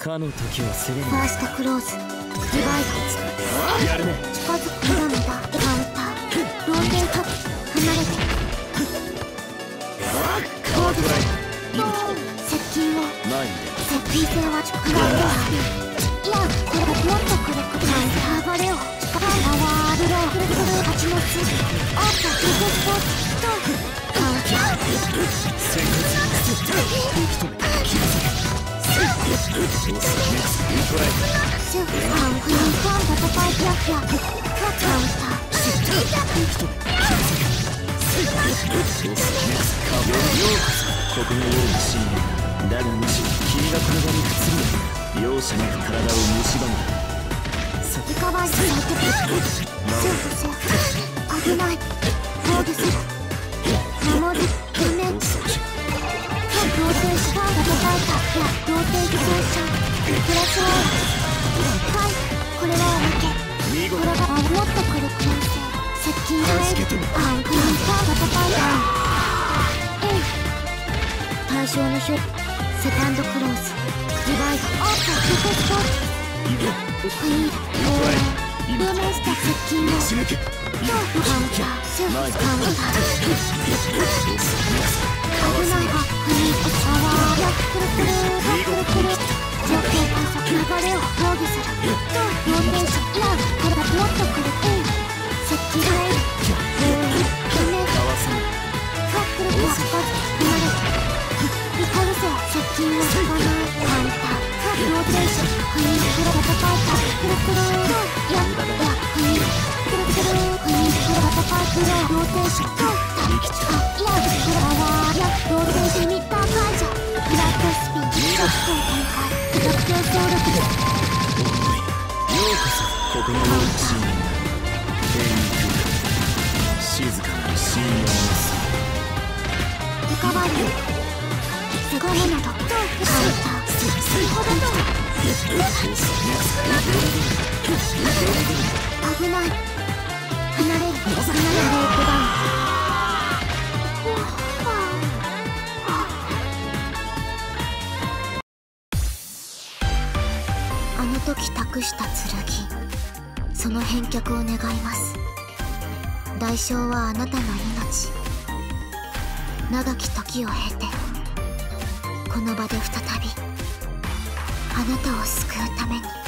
かの時はすれファーストクローズディバイやるね。ド近づくまだまだカウンターローテータ離れて。カートライ接近を接近戦は直弾ではいやこれもっとくれカウンターバレを。パワーブローくるくる蜂の巣あったフルスポーツとカウンターシュファンフィンファン戦いキラキラカウンター息止め気がせオスネクスカーようこそこのようなシーンだがむしろ君がこの場に移るの容赦なく体を蝕むさリカバーしないとセーフセーフ危ない象のヒュセカンドクローズデバイスオープンフィフスポーツいでフィールルーメンスタ接近を死ぬけカウンターセーフカウンター危ない離れる離れる時託した剣。その返却を願います。代償はあなたの命。長き時を経てこの場で再びあなたを救うために。